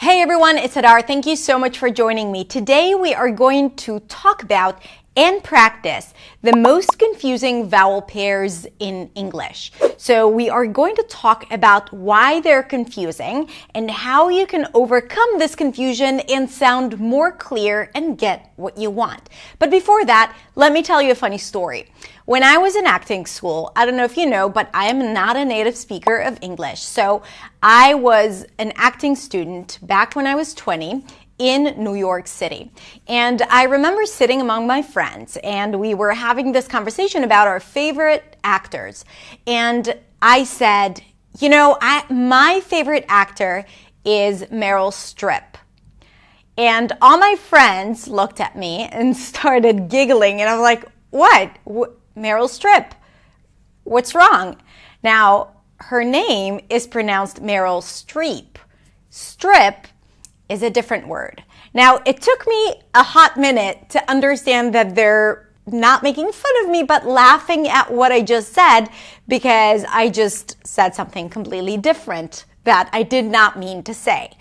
Hey everyone, it's Hadar. Thank you so much for joining me. Today we are going to talk about and practice the most confusing vowel pairs in English. So we are going to talk about why they're confusing and how you can overcome this confusion and sound more clear and get what you want. But before that, let me tell you a funny story. When I was in acting school, I don't know if you know, but I am not a native speaker of English. So I was an acting student back when I was 20 in New York City. And I remember sitting among my friends and we were having this conversation about our favorite actors. And I said, you know, I, my favorite actor is Meryl Streep. And all my friends looked at me and started giggling. And I'm like, what? Meryl Streep. What's wrong? Now, her name is pronounced Meryl Streep. Strip is a different word. Now, it took me a hot minute to understand that they're not making fun of me, but laughing at what I just said because I just said something completely different that I did not mean to say.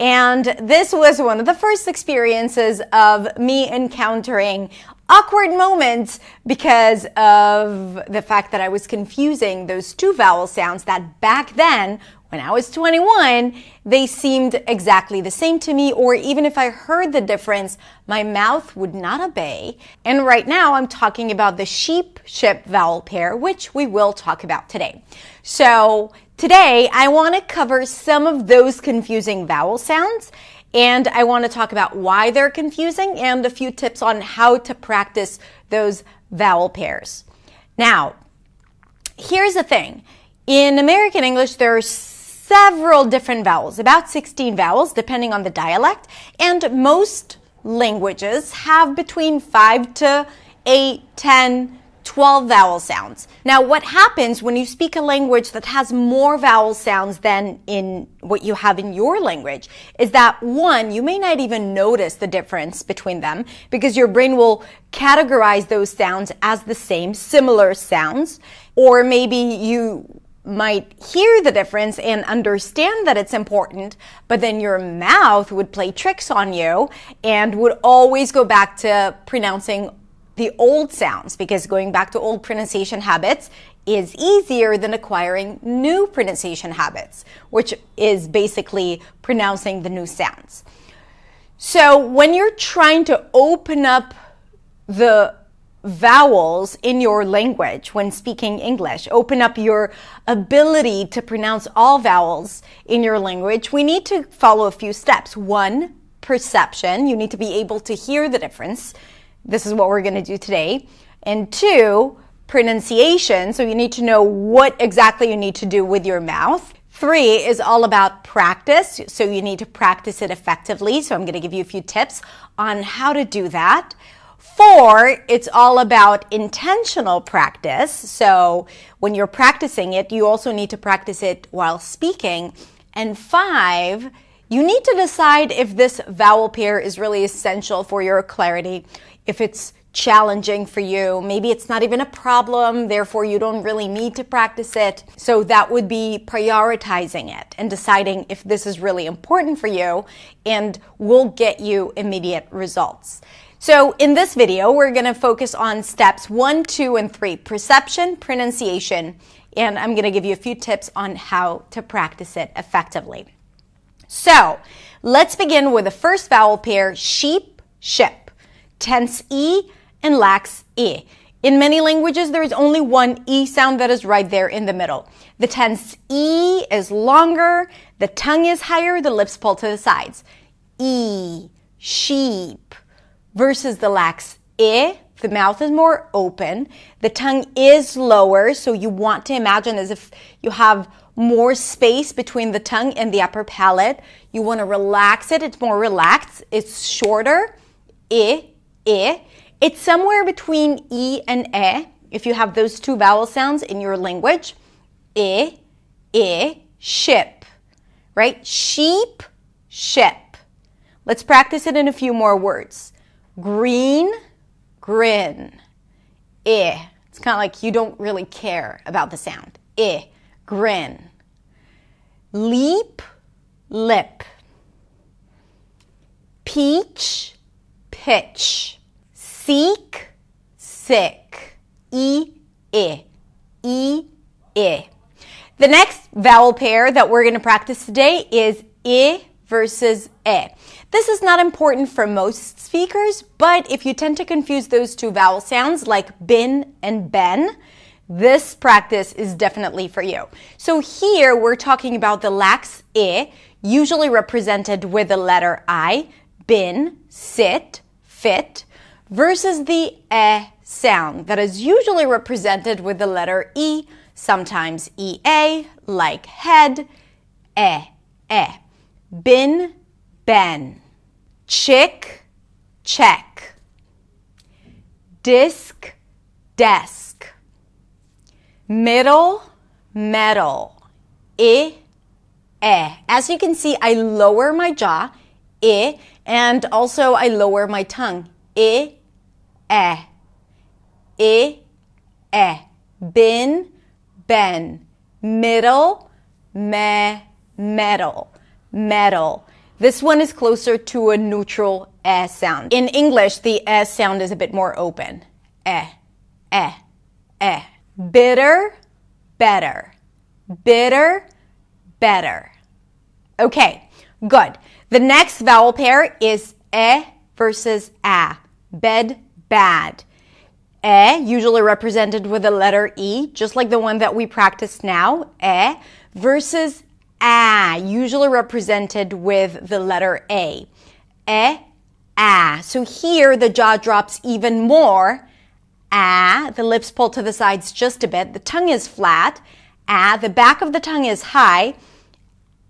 And this was one of the first experiences of me encountering awkward moments because of the fact that I was confusing those two vowel sounds that back then when I was 21, they seemed exactly the same to me, or even if I heard the difference, my mouth would not obey. And right now, I'm talking about the sheep ship vowel pair, which we will talk about today. So today, I want to cover some of those confusing vowel sounds, and I want to talk about why they're confusing and a few tips on how to practice those vowel pairs. Now, here's the thing. In American English, there are several different vowels, about 16 vowels, depending on the dialect, and most languages have between 5 to 8, 10, 12 vowel sounds. Now, what happens when you speak a language that has more vowel sounds than in what you have in your language is that one, you may not even notice the difference between them because your brain will categorize those sounds as the same, similar sounds. Or maybe you might hear the difference and understand that it's important, but then your mouth would play tricks on you and would always go back to pronouncing the old sounds because going back to old pronunciation habits is easier than acquiring new pronunciation habits, which is basically pronouncing the new sounds. So when you're trying to open up the vowels in your language when speaking English. Open up your ability to pronounce all vowels in your language. We need to follow a few steps. One, perception. You need to be able to hear the difference. This is what we're going to do today. And two, pronunciation. So you need to know what exactly you need to do with your mouth. Three is all about practice. So you need to practice it effectively. So I'm going to give you a few tips on how to do that. Four, it's all about intentional practice. So when you're practicing it, you also need to practice it while speaking. And five, you need to decide if this vowel pair is really essential for your clarity, if it's challenging for you. Maybe it's not even a problem, therefore you don't really need to practice it. So that would be prioritizing it and deciding if this is really important for you and will get you immediate results. So in this video, we're going to focus on steps one, two, and three, perception, pronunciation, and I'm going to give you a few tips on how to practice it effectively. So let's begin with the first vowel pair, sheep, ship, tense E and lax E. In many languages, there is only one E sound that is right there in the middle. The tense E is longer, the tongue is higher, the lips pull to the sides. E, sheep, versus the lax i. The mouth is more open. The tongue is lower, so you want to imagine as if you have more space between the tongue and the upper palate. You want to relax it. It's more relaxed. It's shorter. I, I. It's somewhere between E and E if you have those two vowel sounds in your language. I, I, ship, right? Sheep, ship. Let's practice it in a few more words. Green, grin. Eh. It's kind of like you don't really care about the sound. Eh, grin. Leap, lip. peach, pitch, seek, sick, e, i, e, i. The next vowel pair that we're going to practice today is i versus e. This is not important for most speakers, but if you tend to confuse those two vowel sounds like bin and ben, this practice is definitely for you. So here we're talking about the lax i, usually represented with the letter I, bin, sit, fit, versus the e sound that is usually represented with the letter E, sometimes EA, like head, e, e. Bin, ben. Chick, check. Disc, desk. Middle, metal. I, eh. As you can see, I lower my jaw, I, and also I lower my tongue, I, eh. I, eh. Bin, ben. Middle, me, metal, metal. This one is closer to a neutral S sound. In English, the S sound is a bit more open. Eh, eh, eh. Bitter, better. Bitter, better. Okay, good. The next vowel pair is e versus a. Bed, bad. E, usually represented with the letter E, just like the one that we practiced now, e, versus a, usually represented with the letter A. E, a. So here the jaw drops even more. A, the lips pull to the sides just a bit. The tongue is flat. A, the back of the tongue is high.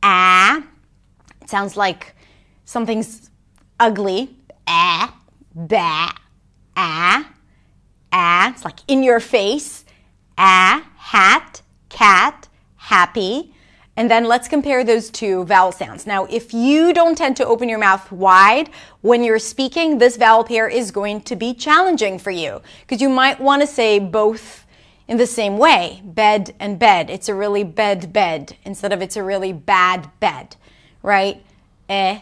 A, sounds like something's ugly. Ah, ba, ah, ah. It's like in your face. Ah, hat, cat, happy. And then let's compare those two vowel sounds. Now, if you don't tend to open your mouth wide when you're speaking, this vowel pair is going to be challenging for you because you might want to say both in the same way, bed and bed. It's a really bed bed instead of it's a really bad bed, right? Eh,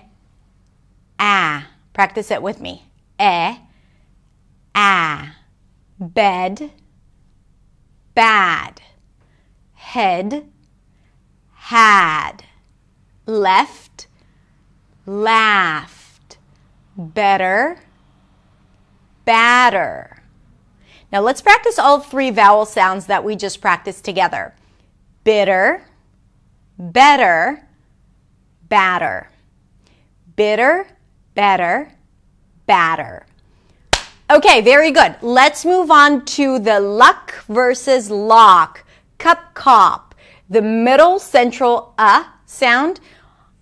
ah. Practice it with me. Eh, ah. Bed, bad. Head, had, left, laughed, better, batter. Now let's practice all three vowel sounds that we just practiced together. Bitter, better, batter. Bitter, better, batter. Okay, very good. Let's move on to the luck versus lock. Cup, cop the middle central a sound,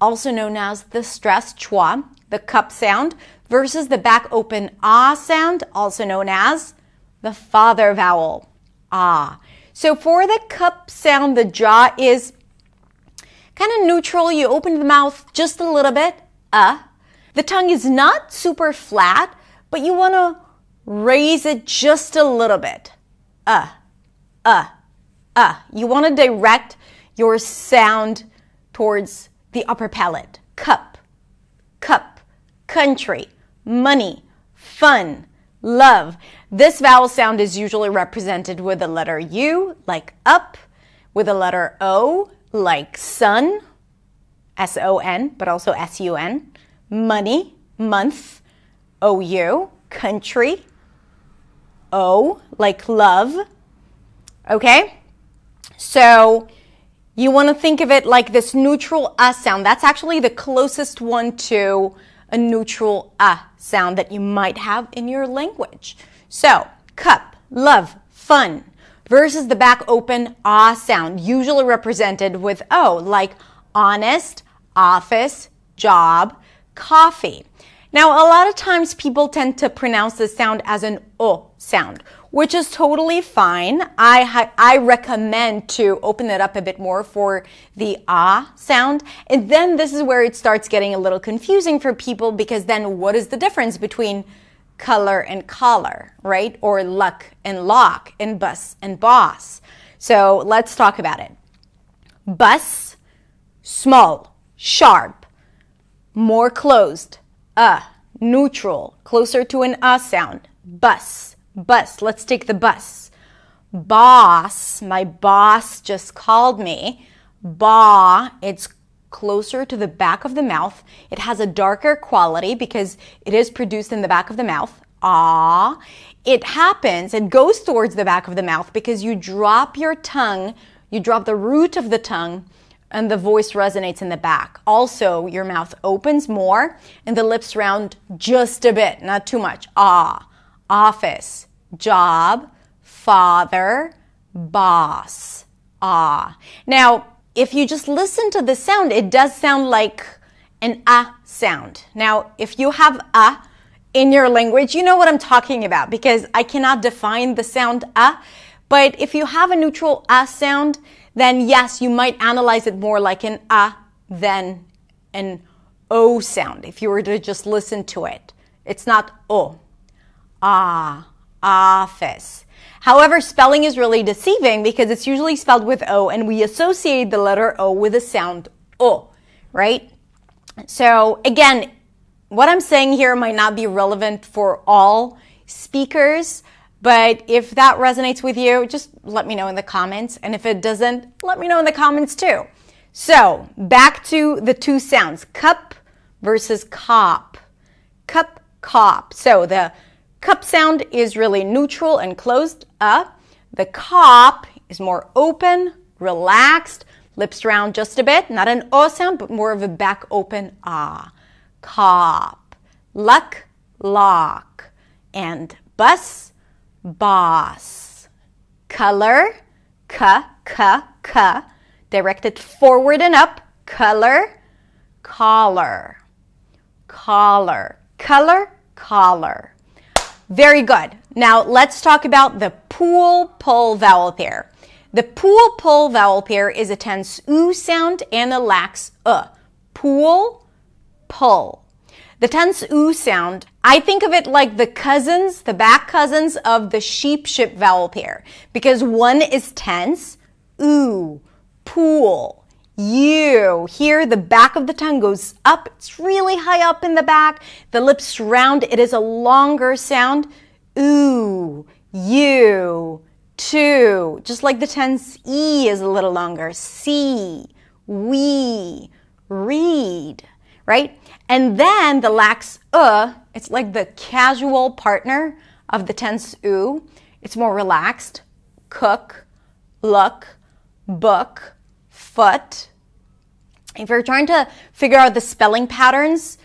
also known as the stress schwa, the cup sound, versus the back open ah sound, also known as the father vowel ah. So for the cup sound, the jaw is kind of neutral. You open the mouth just a little bit, uh. The tongue is not super flat, but you want to raise it just a little bit, uh, uh uh. You want to direct your sound towards the upper palate. Cup, cup, country, money, fun, love. This vowel sound is usually represented with the letter U, like up, with the letter O, like sun, S O N, but also S U N, money, month, O U, country, O, like love. Okay? So you want to think of it like this neutral uh sound. That's actually the closest one to a neutral uh sound that you might have in your language. So, cup, love, fun versus the back open ah sound, usually represented with O, like honest, office, job, coffee. Now, a lot of times people tend to pronounce this sound as an O sound, which is totally fine. I, I recommend to open it up a bit more for the ah sound. And then this is where it starts getting a little confusing for people because then what is the difference between color and collar, right? Or luck and lock and bus and boss. So let's talk about it. Bus, small, sharp, more closed, uh, neutral, closer to an uh sound. Bus, bus. Let's take the bus. Boss, my boss just called me. Ba, it's closer to the back of the mouth. It has a darker quality because it is produced in the back of the mouth. Ah, it happens, it goes towards the back of the mouth because you drop your tongue, you drop the root of the tongue, and the voice resonates in the back. Also, your mouth opens more and the lips round just a bit, not too much. Ah, office, job, father, boss. Ah. Now, if you just listen to the sound, it does sound like an ah sound. Now, if you have ah in your language, you know what I'm talking about because I cannot define the sound ah. But if you have a neutral ah sound, then yes, you might analyze it more like an ah than an o sound if you were to just listen to it. It's not o. Ah, office. However, spelling is really deceiving because it's usually spelled with O and we associate the letter O with the sound O, right? So again, what I'm saying here might not be relevant for all speakers, but if that resonates with you, just let me know in the comments. And if it doesn't, let me know in the comments too. So back to the two sounds, cup versus cop. Cup, cop. So the cup sound is really neutral and closed up. The cop is more open, relaxed, lips round just a bit, not an O sound, but more of a back open ah. Cop, luck, lock, and bus, boss. Color, ka, ka, ka, directed forward and up, color, collar, collar, color, collar. Very good. Now let's talk about the pool pull vowel pair. The pool pull vowel pair is a tense oo sound and a lax uh. Pool, pull. The tense oo sound, I think of it like the cousins, the back cousins of the sheep ship vowel pair because one is tense, oo, pool, you. Here, the back of the tongue goes up. It's really high up in the back. The lips round. It is a longer sound. Ooh, you, two. Just like the tense E is a little longer. See, we, read, right? And then the lax uh, it's like the casual partner of the tense oo. It's more relaxed. Cook, look, book, foot. If you're trying to figure out the spelling patterns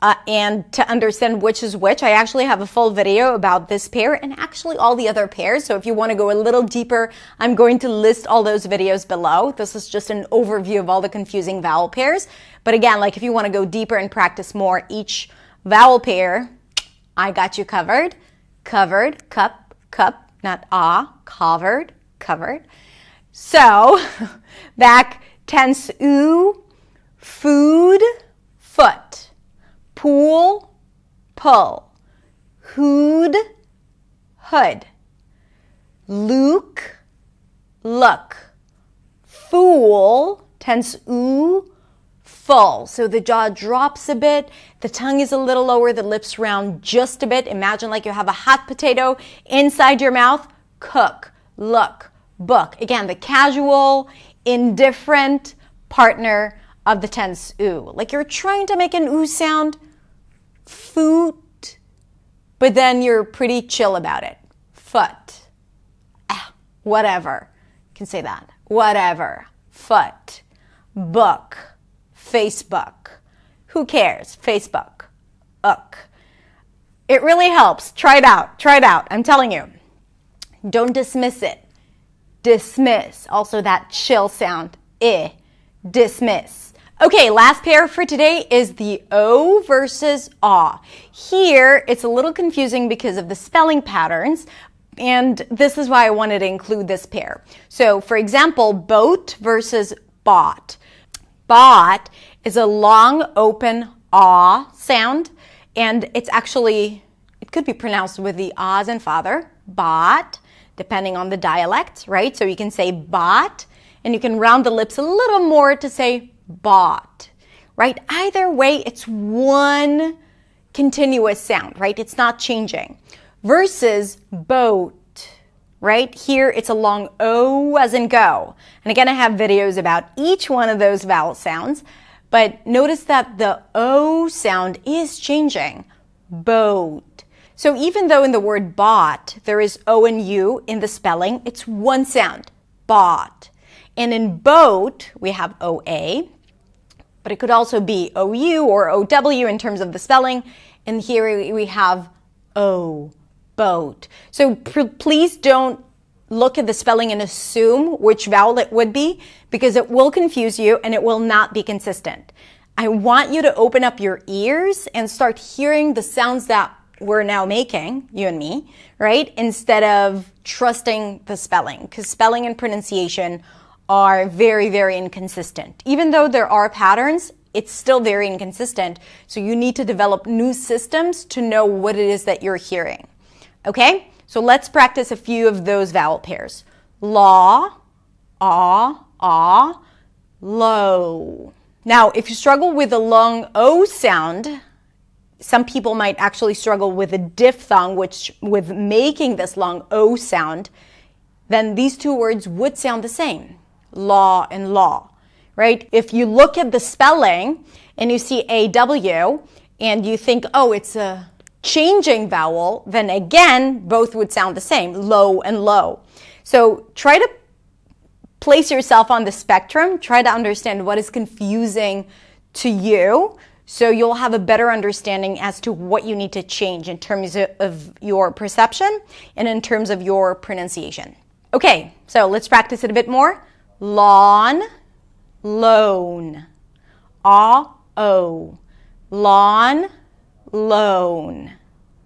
uh, and to understand which is which, I actually have a full video about this pair and actually all the other pairs. So if you want to go a little deeper, I'm going to list all those videos below. This is just an overview of all the confusing vowel pairs. But again, like if you want to go deeper and practice more each vowel pair, I got you covered. Covered, cup, cup, not ah, covered, covered. So back tense oo, food, foot, pool, pull, hood, hood, Luke, look, fool, tense oo, full. So the jaw drops a bit, the tongue is a little lower, the lips round just a bit. Imagine like you have a hot potato inside your mouth. Cook, look, book. Again, the casual, indifferent partner of the tense oo. Like you're trying to make an oo sound, foot, but then you're pretty chill about it. Foot. Ah, whatever. You can say that. Whatever. Foot. Book. Facebook. Who cares? Facebook. Uk. It really helps. Try it out. Try it out. I'm telling you. Don't dismiss it dismiss. Also that chill sound, eh, dismiss. Okay, last pair for today is the O versus ah. Here, it's a little confusing because of the spelling patterns, and this is why I wanted to include this pair. So, for example, boat versus bought. Bought is a long, open ah sound, and it's actually, it could be pronounced with the ahs and father, bought depending on the dialect, right? So you can say bought, and you can round the lips a little more to say bought, right? Either way, it's one continuous sound, right? It's not changing. Versus boat, right? Here it's a long O as in go. And again, I have videos about each one of those vowel sounds, but notice that the O sound is changing. Boat. So even though in the word bought there is O and U in the spelling, it's one sound. Bought. And in boat, we have OA, but it could also be OU or OW in terms of the spelling. And here we have O, boat. So please don't look at the spelling and assume which vowel it would be because it will confuse you and it will not be consistent. I want you to open up your ears and start hearing the sounds that we're now making, you and me, right? Instead of trusting the spelling because spelling and pronunciation are very, very inconsistent. Even though there are patterns, it's still very inconsistent. So you need to develop new systems to know what it is that you're hearing. Okay? So let's practice a few of those vowel pairs. Law, ah, ah, low. Now, if you struggle with the long O sound, some people might actually struggle with the diphthong, which with making this long O sound, then these two words would sound the same law, and law, right? If you look at the spelling and you see AW and you think, oh, it's a changing vowel, then again, both would sound the same, low and low. So try to place yourself on the spectrum, try to understand what is confusing to you so you'll have a better understanding as to what you need to change in terms of your perception and in terms of your pronunciation. Okay, so let's practice it a bit more lawn, loan. A O. Lawn, loan.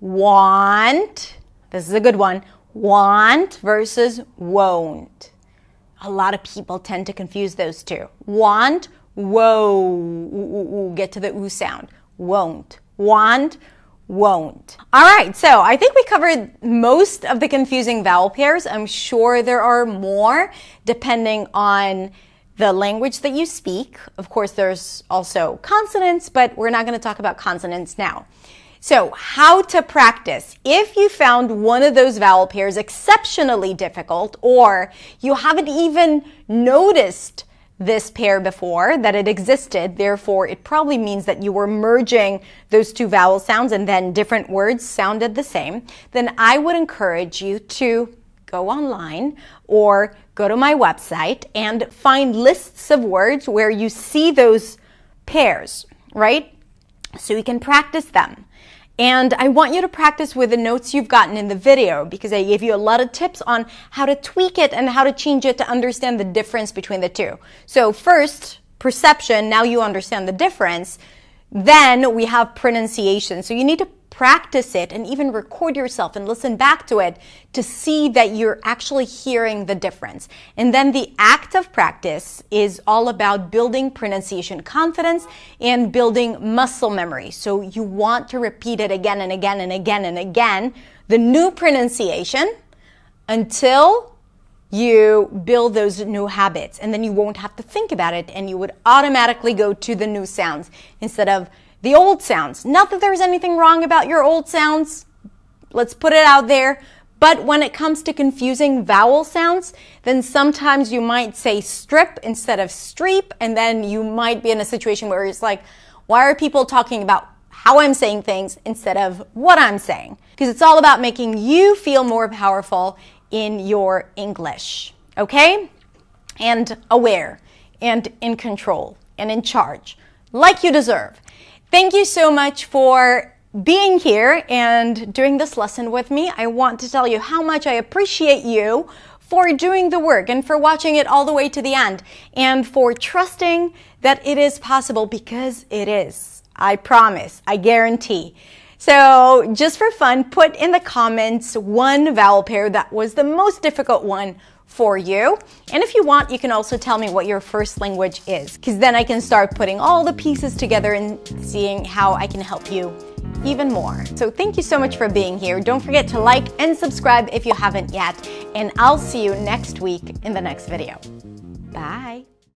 Want, this is a good one. Want versus won't. A lot of people tend to confuse those two. Want, whoa, get to the oo sound. Won't. Want, won't. All right, so I think we covered most of the confusing vowel pairs. I'm sure there are more depending on the language that you speak. Of course, there's also consonants, but we're not going to talk about consonants now. So, how to practice. If you found one of those vowel pairs exceptionally difficult, or you haven't even noticed this pair before, that it existed. Therefore, it probably means that you were merging those two vowel sounds and then different words sounded the same. Then I would encourage you to go online or go to my website and find lists of words where you see those pairs, right? So you can practice them. And I want you to practice with the notes you've gotten in the video because I gave you a lot of tips on how to tweak it and how to change it to understand the difference between the two. So first, perception, now you understand the difference. Then we have pronunciation. So you need to practice it and even record yourself and listen back to it to see that you're actually hearing the difference. And then the act of practice is all about building pronunciation confidence and building muscle memory. So you want to repeat it again and again and again and again, the new pronunciation until you build those new habits and then you won't have to think about it and you would automatically go to the new sounds instead of the old sounds. Not that there's anything wrong about your old sounds. Let's put it out there. But when it comes to confusing vowel sounds, then sometimes you might say strip instead of streep, and then you might be in a situation where it's like, why are people talking about how I'm saying things instead of what I'm saying? Because it's all about making you feel more powerful in your English, okay? And aware, and in control, and in charge, like you deserve. Thank you so much for being here and doing this lesson with me. I want to tell you how much I appreciate you for doing the work and for watching it all the way to the end and for trusting that it is possible because it is. I promise. I guarantee. So just for fun, put in the comments one vowel pair that was the most difficult one for you. And if you want, you can also tell me what your first language is, because then I can start putting all the pieces together and seeing how I can help you even more. So thank you so much for being here. Don't forget to like and subscribe if you haven't yet. And I'll see you next week in the next video. Bye.